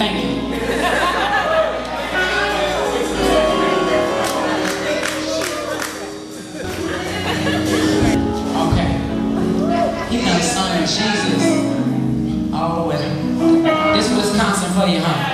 Thank you. okay. Son of Jesus. All the way. This Wisconsin for you, huh?